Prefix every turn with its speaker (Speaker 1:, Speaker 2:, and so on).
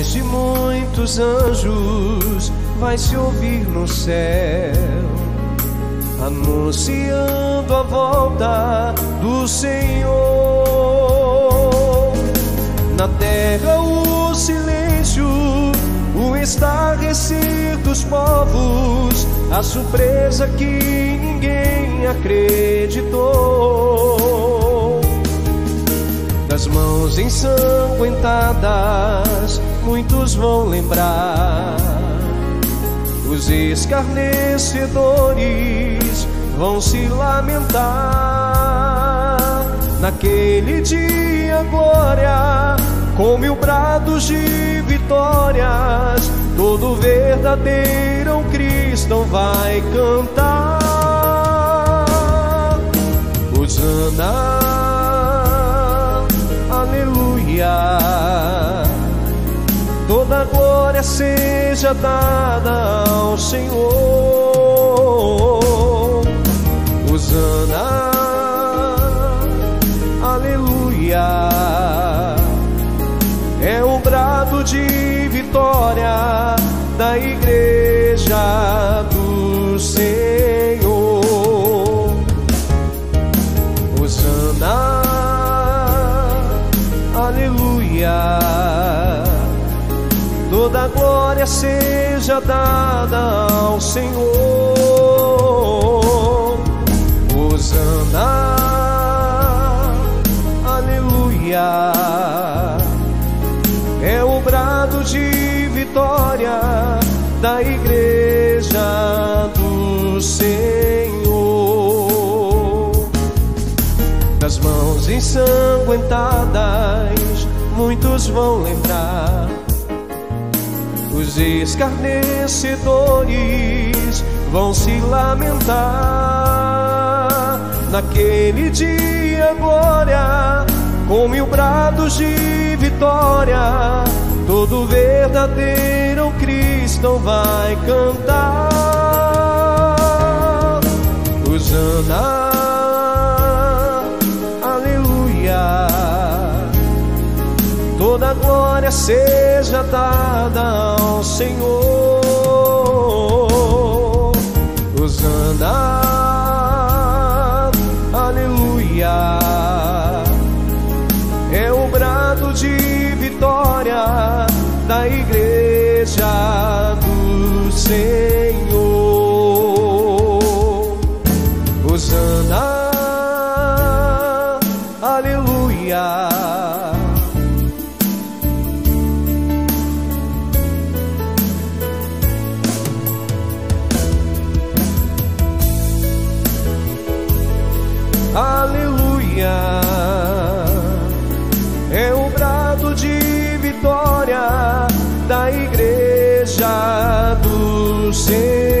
Speaker 1: voz de muitos anjos vai se ouvir no céu, anunciando a volta do Senhor. Na terra o silêncio, o estarrecer dos povos, a surpresa que ninguém acreditou. Das mãos ensanguentadas, muitos vão lembrar. Os escarnecedores vão se lamentar. Naquele dia, glória, com mil brados de vitórias, todo verdadeiro cristão vai cantar. Toda glória seja dada ao Senhor. Hosana, aleluia. É um brado de vitória da igreja do Senhor. Toda glória seja dada ao Senhor. Hosana, aleluia. É o brado de vitória da igreja do Senhor. Das mãos ensanguentadas, muitos vão lembrar. Os escarnecedores vão se lamentar. Naquele dia, glória, com mil brados de vitória, todo verdadeiro cristão vai cantar. Hosana, aleluia. Toda glória seja dada ao Senhor. seja do Senhor.